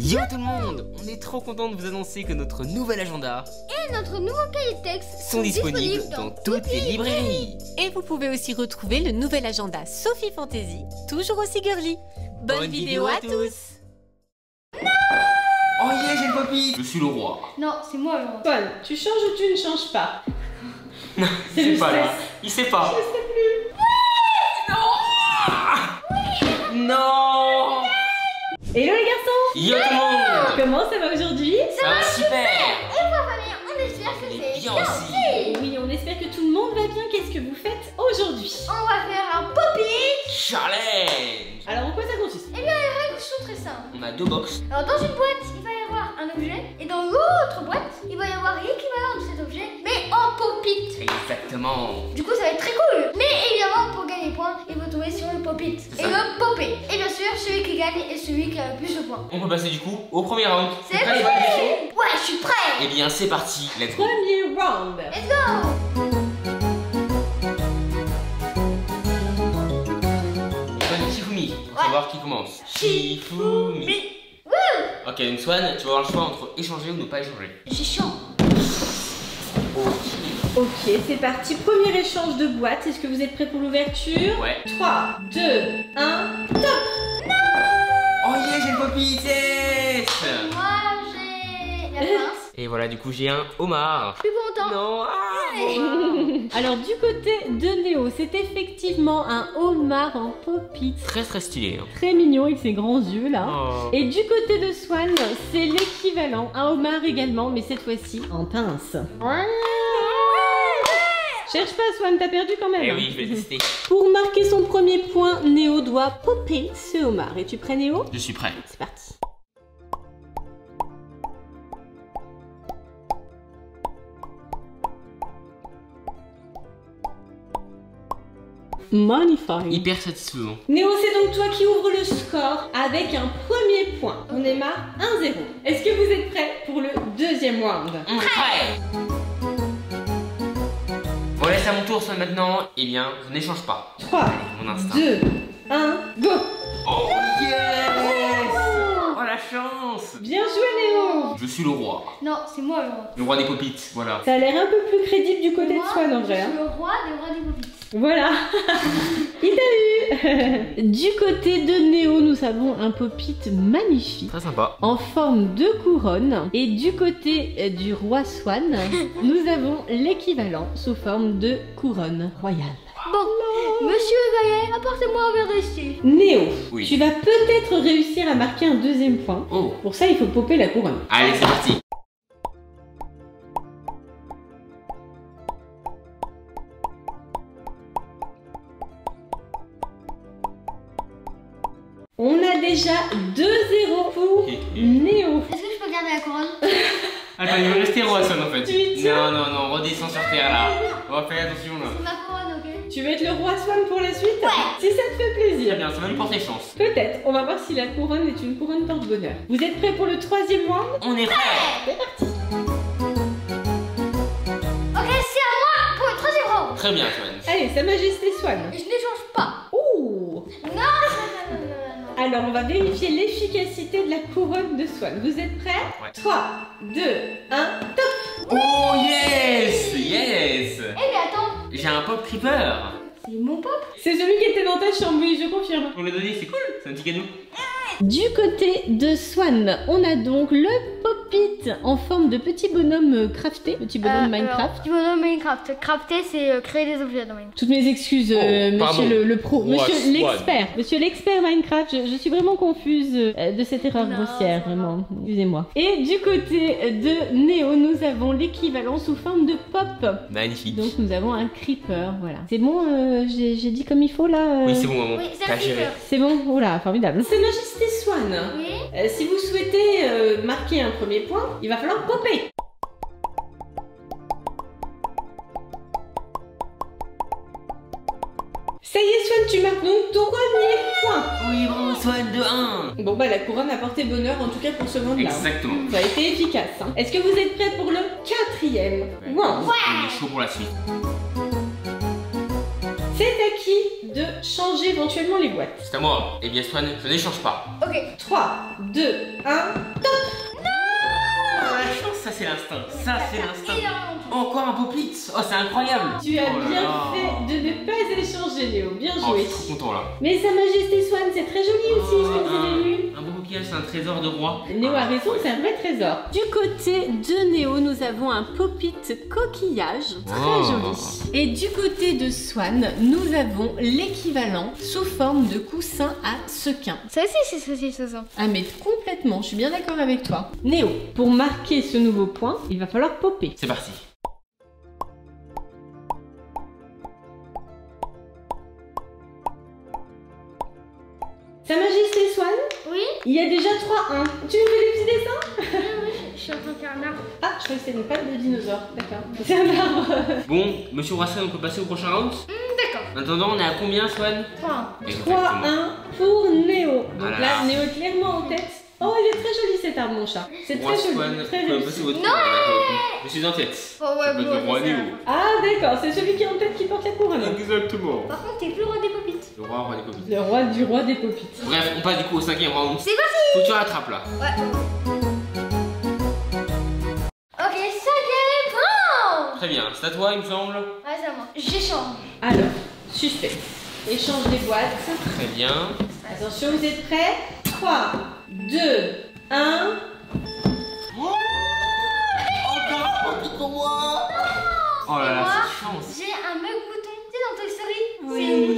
Yo tout le monde On est trop content de vous annoncer que notre nouvel agenda Et notre nouveau cahier de texte sont disponibles dans toutes les librairies. Et vous pouvez aussi retrouver le nouvel agenda Sophie Fantasy, toujours aussi girly. Bonne, vidéo, à tous Oh yeah, j'ai le poppy Je suis le roi. Non, c'est moi le roi. Paul, tu changes ou tu ne changes pas? Non, C'est il le sait pas là. stress. Il sait pas. Je sais plus. Non Hello les garçons Yo tout le monde Comment ça va aujourd'hui Ça va super Et moi famille, on espère que c'est bien bien. aussi. Oui, on espère que tout le monde va bien. Qu'est-ce que vous faites aujourd'hui On va faire un poppy Challenge Alors en quoi ça consiste Eh bien les règles sont très simples. On a deux box. Alors dans une boîte, il va y avoir un objet. Et dans l'autre boîte, il va y avoir l'équivalent de cet objet, mais en pop-it. Exactement. Du coup, ça va être très cool. Mais évidemment, Et le popé. Et bien sûr, celui qui gagne est celui qui a le plus de points. On peut passer du coup au premier round. C'est prêt, Ouais, je suis prêt. Eh bien c'est parti, let's go Premier round. Let's go. Swan Shifumi, pour Ouais. savoir qui commence. Shifumi. Wouh. Ok, donc Swan, tu vas avoir le choix entre échanger ou ne pas échanger. J'ai chaud. Ok. Ok, c'est parti. Premier échange de boîte. Est-ce que vous êtes prêts pour l'ouverture Ouais. 3, 2, 1, top Oh yeah, j'ai le poppy, Moi, j'ai la pince. Et voilà, du coup j'ai un homard. Plus longtemps. Non, ah, Alors du côté de Néo, c'est effectivement un homard en pop-it. Très très stylé. hein. Très mignon avec ses grands yeux là. Oh. Et du côté de Swan, c'est l'équivalent, un homard également, mais cette fois-ci en pince. Cherche pas Swan, t'as perdu quand même. Eh oui, je vais tester. Pour marquer son premier point, Néo doit popper ce homard. Es-tu prêt Néo Je suis prêt. C'est parti. Magnifique. Hyper satisfaisant. Néo, c'est donc toi qui ouvre le score avec un premier point. On est marre 1-0. Est-ce que vous êtes prêts pour le deuxième round? Prêt Bon, laisse à mon tour, maintenant. Eh bien, je n'échange pas. 3, Mon instinct. 2, 1, go Oh yes Oh la chance Bien joué Néo Je suis le roi. Non, c'est moi le roi. Le roi des popites, voilà. Ça a l'air un peu plus crédible du côté Moi, de Swan en vrai. Je hein. suis le roi des rois des pop Voilà Il t'a eu Du côté de Néo, nous avons un pop-it magnifique Très sympa. en forme de couronne. Et du côté euh, du roi Swan, nous avons l'équivalent sous forme de couronne royale. Bon, monsieur Vaillet, apportez-moi un verre d'essai. Néo, Oui. tu vas peut-être réussir à marquer un deuxième point. Oh Pour ça, il faut popper la couronne. Allez, c'est parti a déjà 2-0 pour Néo. Est-ce que je peux garder la couronne Attends, il veut rester roi, Swan en fait. Non, non, non, redescends sur terre là. On va faire attention là. C'est ma couronne, ok Tu veux être le roi Swan pour la suite Si ça te fait plaisir. Très bien, c'est même pour tes chances. Peut-être. On va voir si la couronne est une couronne porte-bonheur. Vous êtes prêts pour le troisième round? On est prêt Ok, c'est à moi pour le troisième round. Très bien, Swan. Allez, Sa Majesté Swan. Je n'échange pas. Ouh Non, non, non, non, non, non. Alors, on va vérifier l'efficacité de la couronne de Swan. Vous êtes prêts Ouais. 3, 2, 1, top Oh yes Yes Eh mais attends, J'ai un pop creeper c'est mon pop C'est celui qui était dans ta chambre, oui, je confirme. On l'a donné, c'est cool, c'est un petit cadeau. Du côté de Swan, on a donc le Pop-It en forme de petit bonhomme euh, crafté, petit bonhomme Euh, Minecraft. Petit bonhomme Minecraft. Crafter, c'est euh, créer des objets dans Minecraft. Toutes mes excuses, Oh, monsieur le, le pro, monsieur l'expert, monsieur l'expert Minecraft. Je, je suis vraiment confuse de cette erreur Non, grossière, vraiment. Excusez-moi. Et du côté de Néo, nous avons l'équivalent sous forme de pop. Magnifique. Donc nous avons un creeper, voilà. C'est bon, euh, j'ai dit comme il faut là. euh Oui, c'est bon, maman. Oui. C'est bon, oula, formidable. C'est Majesté Swan. Oui. Euh, si vous souhaitez euh, marquer un premier point, il va falloir popper. Ça y est, Swan, tu marques donc ton premier point. Oui, bon, Swan de 1 Bon, bah la couronne a porté bonheur, en tout cas pour ce round-là. Exactement. Ça a été efficace. hein. Est-ce que vous êtes prêts pour le quatrième round? On est chaud pour la suite. C'est à qui de changer éventuellement les boîtes. C'est à moi. Eh bien, Swan, je n'échange pas. Ok. 3, 2, 1. Oh, la chance, ça c'est l'instinct. Ça c'est l'instinct. Énormément. Encore un pop-it. Oh, c'est incroyable. Tu as Oh bien là. fait de ne pas échanger, Léo. Bien Oh, je joué. suis trop content là. Mais Sa Majesté Swan, c'est très joli aussi, Oh, ce que vous avez lu. C'est un trésor de roi. Néo a raison, c'est un vrai trésor. Du côté de Néo, nous avons un pop-it coquillage, très Oh. joli. Et du côté de Swan, nous avons l'équivalent sous forme de coussin à sequin. Ça aussi, c'est ça sent. Ah mais complètement, je suis bien d'accord avec toi. Néo, pour marquer ce nouveau point, il va falloir popper. C'est parti. Il y a déjà 3-1. Tu me fais des petits dessins Oui, oui, je- suis en train de faire un arbre. Ah, je croyais que c'était pas le dinosaure. D'accord. C'est un arbre. Bon, monsieur Roissan, on peut passer au prochain round? D'accord. En attendant, on est à combien, Swan? Enfin, 3-1 pour Néo. Donc Voilà. là, Néo est clairement en tête. Oh, il est très joli cet arbre, mon chat. C'est très Swan, joli, très votre là, Je suis en tête. Oh ouais, bon, roi. Néo. Ah, d'accord, c'est celui qui est en tête qui porte la couronne. Exactement. par contre, t'es plus roi des. Le roi, roi des copies. Le roi du roi des popites. Bref, on passe du coup au cinquième round. C'est parti Faut que tu rattrapes là. Ouais. Ok, cinquième round Très bien, c'est à toi, il me semble. Ouais, c'est à moi. J'échange. Alors, suspect. Échange des boîtes. Très bien. Attention, vous êtes prêts? 3, 2, 1. Oh là là, moi, c'est chance. J'ai un mug bouton. Tu sais, dans Toy Story Oui. C'est le bouton à côté. Et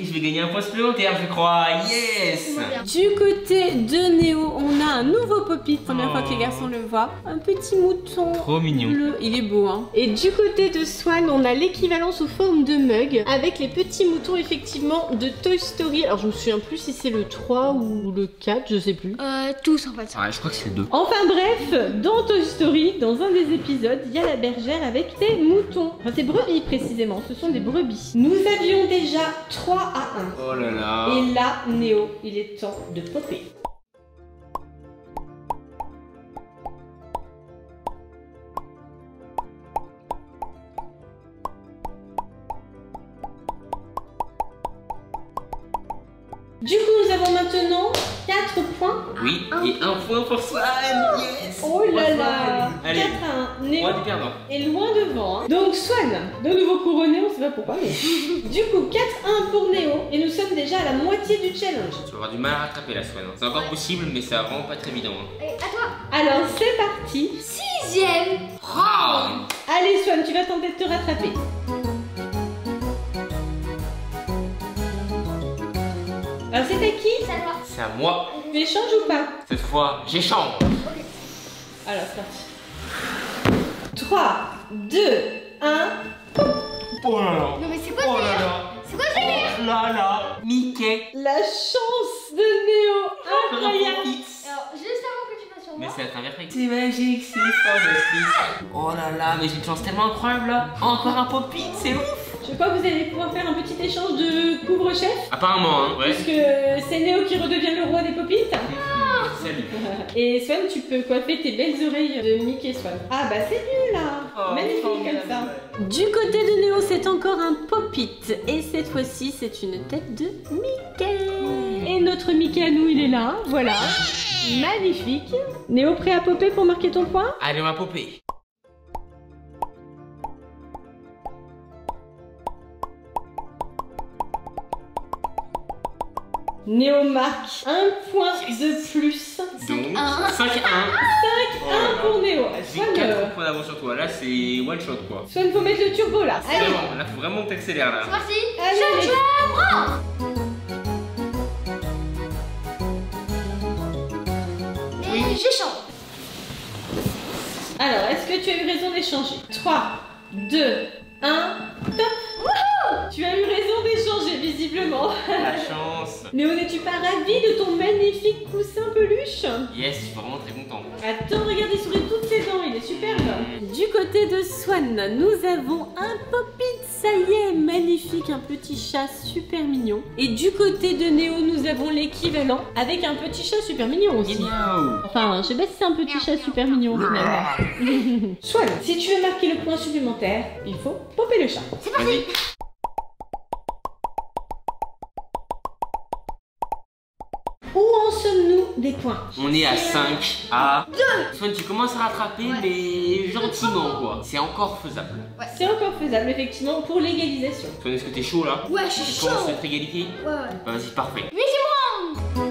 je vais gagner un point supplémentaire, je crois. Yes. Du côté de Néo, on a un nouveau pop-it. Première Oh. fois que les garçons le voient. Un petit mouton Trop mignon. bleu. Il est beau, hein. Et du côté de Swan, on a l'équivalent sous forme de mug avec les petits moutons, effectivement, de Toy Story. Alors, je me souviens plus si c'est le 3 ou le 4, je sais plus. Euh, tous en fait. Ouais, je crois que c'est le 2. Enfin bref, dans Toy Story, dans un des épisodes, il y a la bergère avec ses moutons. Enfin, ses brebis précisément, ce sont des brebis. Nous avions déjà 3 à 1. Oh là là. Et là, Néo, il est temps de popper. Du coup, nous avons maintenant 4 Oui, et un point pour Swan. Yes Oh là là Swan. 4 Allez, à 1. Néo est loin devant. hein. Donc Swan, de nouveau couronné, on sait pas pourquoi, mais... du coup, 4-1 pour Néo, et nous sommes déjà à la moitié du challenge. Tu vas avoir du mal à rattraper la Swan. hein. C'est encore possible, mais c'est vraiment pas très évident. hein. Et à toi. Alors, c'est parti. Sixième Round Allez Swan, tu vas tenter de te rattraper. C'est à qui C'est à toi. C'est à moi. Tu échanges ou pas Cette fois, j'échange. Alors, c'est parti. 3, 2, 1... Oh là là. Non mais c'est quoi Oh ce là. C'est quoi ce délire Oh là là. Mickey. La chance de Néo Incroyable Alors, juste avant que tu passes sur Mais moi. C'est à travers C'est magique, c'est fantastique. Oh là là, mais j'ai une chance tellement incroyable là. Encore un pop-it, c'est ouf. Je crois que vous allez pouvoir faire un petit échange de couvre-chef? Apparemment, hein. Ouais. Puisque c'est Néo qui redevient le roi des popites. Salut. Et Swan, tu peux coiffer tes belles oreilles de Mickey Swan. Ah bah c'est nul là Oh, Magnifique formidable. comme ça Du côté de Néo, c'est encore un pop-it. Et cette fois-ci, c'est une tête de Mickey. Et notre Mickey à nous, il est là, voilà. Magnifique. Néo, prêt à popper pour marquer ton point? Allez, on va popper. Néo marque un point de plus. Donc, 5-1. un. 5-1. Oh là Un là. pour Néo. J'ai Swan, 4 euh, points d'avance sur toi. Là, c'est one shot quoi. Swan, faut mettre le turbo là. Allez, bon, là, faut vraiment que t'accélères là. C'est parti. allez, Je allez. J'échange. Alors, est-ce que tu as eu raison d'échanger? 3, 2, 1, top Tu as eu raison d'échanger, visiblement. La chance. Néo, n'es-tu pas ravi de ton magnifique coussin peluche? Yes, je suis vraiment très content. Attends, regarde, il sourit toutes ses dents, il est superbe. Du côté de Swan, nous avons un pop-it, ça y est, magnifique, un petit chat super mignon. Et du côté de Néo, nous avons l'équivalent. Avec un petit chat super mignon aussi. Enfin, je sais pas si c'est un petit chat super mignon finalement. Swan, si tu veux marquer le point supplémentaire, il faut popper le chat. Vas-y. Des points. On est à 5 à 2. Swan, tu commences à rattraper, Ouais. mais gentiment quoi. C'est encore faisable. C'est encore faisable, effectivement, pour l'égalisation. Swan, est-ce que t'es chaud là? Ouais, je suis Tu commences chaud. cette égalité? Ouais, ouais. Bah, Vas-y, parfait. Mais c'est moi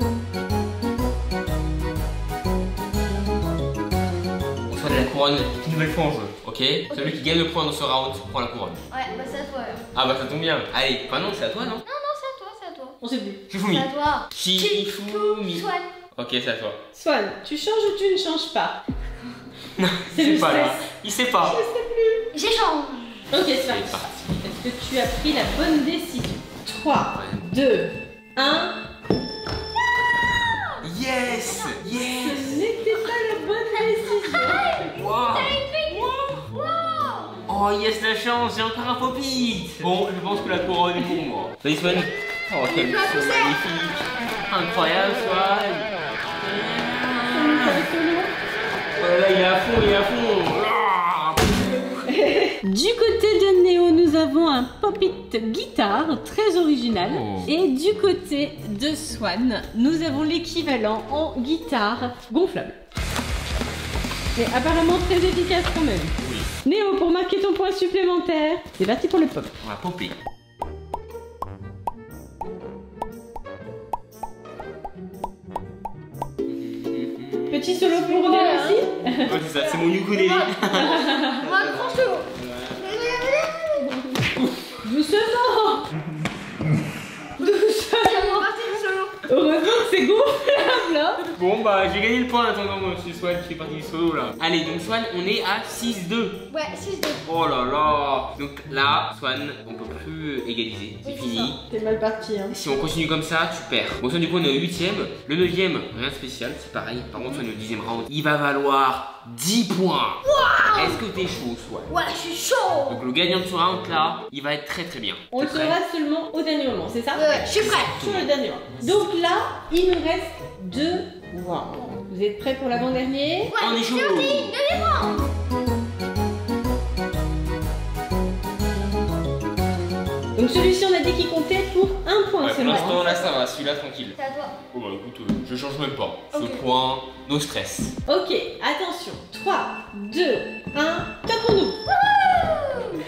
On soit de la couronne une nouvelle fois en jeu, ok Celui qui gagne le point dans ce round prend la couronne. Ouais, bah c'est à toi alors. Ah bah ça tombe bien. Allez, bah non, c'est à toi non? Non, non, c'est à toi, c'est à toi. On sait plus. Shifumi. C'est à toi. Shifumi. Swan. Ok, c'est à toi. Swan, tu changes ou tu ne changes pas? Non, C'est il le sait pas là. stress. Il sait pas. J'échange. Ok, c'est C'est parti. parti. Est-ce que tu as pris la bonne décision? 3, 2, 1. Yes Yes Ce n'était pas la bonne décision. Wow Oh yes la chance, j'ai encore un pop-it Bon, je pense que la couronne est pour moi. Salut Swan Oh quel magnifique Incroyable Swan Oh là il est à fond, il est à fond Du côté de Néo, nous avons un pop-it guitare très original. Oh. Et du côté de Swan, nous avons l'équivalent en guitare gonflable. Mais apparemment très efficace quand même. Oui, Néo, pour marquer ton point supplémentaire, c'est parti pour le pop. on va popper. Petit solo pour Néo aussi Ouais, c'est ça, c'est mon ukulélé. On va grand solo. Doucement Doucement On va partir solo. Heureusement que c'est Bon bah j'ai gagné le point en attendant moi, c'est Swan qui fait partie du solo là. Allez donc Swan on est à 6-2. Ouais, 6-2. Oh là là Donc là Swan on peut plus égaliser, c'est Oui, fini. T'es mal parti hein. Si on continue comme ça, tu perds. Bon Swan du coup on est au 8ème, le 9ème rien de spécial, c'est pareil. Par contre Swan au 10ème round, il va valoir 10 points. Est-ce que t'es chaud Swan Ouais, je suis chaud. Donc le gagnant de ce round là, il va être très très bien. On le saura seulement au dernier moment, c'est ça Ouais, je suis prêt. Sur le dernier round. Donc là, il nous reste deux rounds. Vous êtes prêts pour l'avant-dernier Ouais, On est chaud. Deuxième round. Donc celui-ci, on a dit qu'il comptait pour un point Ouais, pour seulement. l'instant là ça va, celui-là tranquille. C'est à toi. Oh bah écoute, euh, je change même pas. Ce point, no stress. Ok, attention. 3, 2, 1, top pour nous.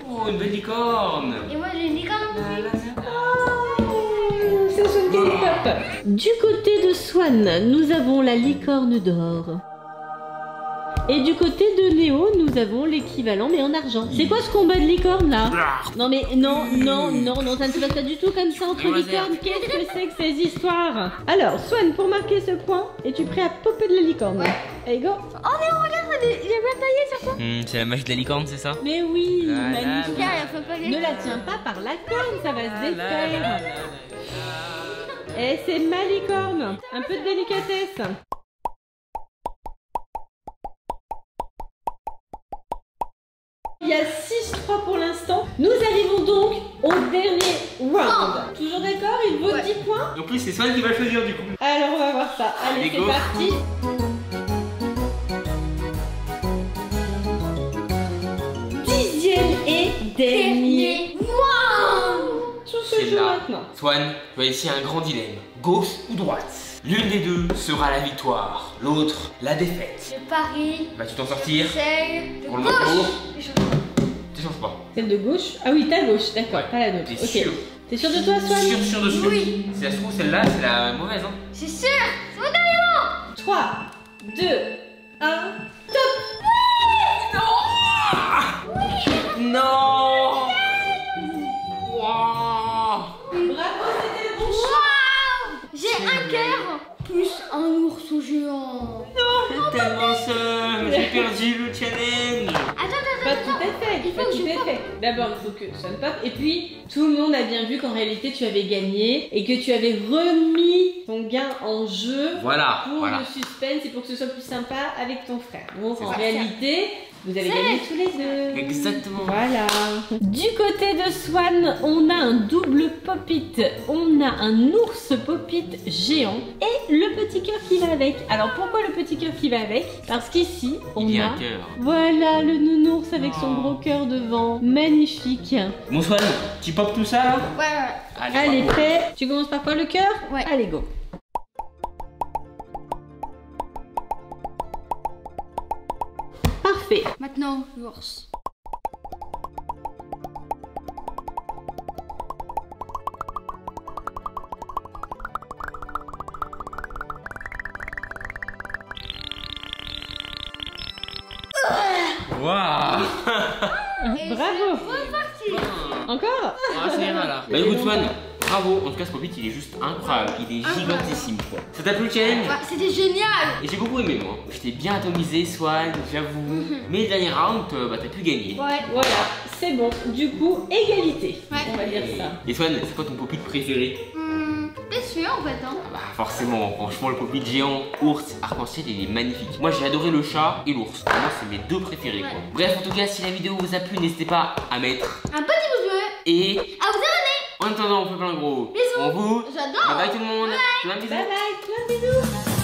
Oh une belle licorne Et moi, j'ai une licorne. C'est son pop. Du côté de Swan, nous avons la licorne d'or. Et du côté de Néo, nous avons l'équivalent mais en argent. C'est quoi ce combat de licorne là Non mais non, non, non, non, ça ne se passe pas du tout comme ça entre licornes. Qu'est-ce que c'est que ces histoires Alors, Swan, pour marquer ce point, es-tu prêt à popper de la licorne Allez, go Oh, mais regarde, j'ai bien taillé sur toi. Hmm, c'est la magie de la licorne, c'est ça Mais oui, La, la, magnifique. Pas Ne la tiens pas par la corne, ça va se défaire. Et c'est ma licorne Un peu de délicatesse Il y a 6-3 pour l'instant. Nous arrivons donc au dernier round. Toujours d'accord? Il vaut Ouais. 10 points? En plus, c'est Swan qui va choisir du coup. Alors on va voir ça. Allez, c'est parti. Dixième et dernier. Waouh. Tout se C'est joue là. maintenant. Swan, tu as ici un grand dilemme. Gauche ou droite? L'une des deux sera la victoire, l'autre la défaite. Je parie. Vas-tu t'en sortir. De Pour le gauche. moment. Je change. Tu changes pas. Celle de gauche Ah oui, ta gauche, d'accord, Ouais. pas la nôtre. T'es Ok. sûr T'es sûr de toi, Swan Sûr, sûr dessus. Oui. Si ça se trouve, celle-là, c'est la mauvaise, hein. C'est sûr. C'est mon dernier mot. 3, 2, 1. Non pas tout pop. fait. D'abord, il faut que Swan pop. Et puis, tout le monde a bien vu qu'en réalité, tu avais gagné et que tu avais remis ton gain en jeu Voilà, pour voilà. le suspense et pour que ce soit plus sympa avec ton frère. Donc, en ça. réalité, vous avez gagné tous les deux. Exactement. Voilà. Du côté de Swan, on a un double pop-it, on a un ours pop-it géant et le petit cœur qui va avec. Alors pourquoi le petit cœur qui va avec? Parce qu'ici, on Il y a a... un cœur. Voilà le nounours avec son gros cœur devant. Magnifique. Bon Swan, tu pop tout ça là? Ouais, ouais. Allez, bravo. prêt Tu commences par quoi le cœur? Ouais. Allez, go. Parfait. Maintenant, l'ours. Waouh Bravo. c'est. Encore Ah, ira là. Bah écoute, Swan, bravo. En tout cas, ce Popit, il est juste incroyable. Il est gigantissime, quoi. Ça t'a plu le challenge Ouais, C'était génial. Et j'ai beaucoup aimé, moi. J'étais bien atomisé, Swan, j'avoue. Mais le dernier round, euh, bah t'as pu gagner. Ouais. Voilà, c'est bon. Du coup, égalité. Ouais. On va dire ça. Et Swan, c'est quoi ton Popit préféré? Hmm, T'es sûr en fait, hein Bah forcément, franchement, le Popit géant, ours, arc-en-ciel, il est magnifique. Moi, j'ai adoré le chat et l'ours. Vraiment, c'est mes deux préférés, quoi. Bref, en tout cas, si la vidéo vous a plu, n'hésitez pas à mettre Un petit pouce bleu. et... En attendant, on fait plein de gros. Bisous. On vous... J'adore. Bye bye tout le monde. Plein de bisous. Bye bye, plein de bisous.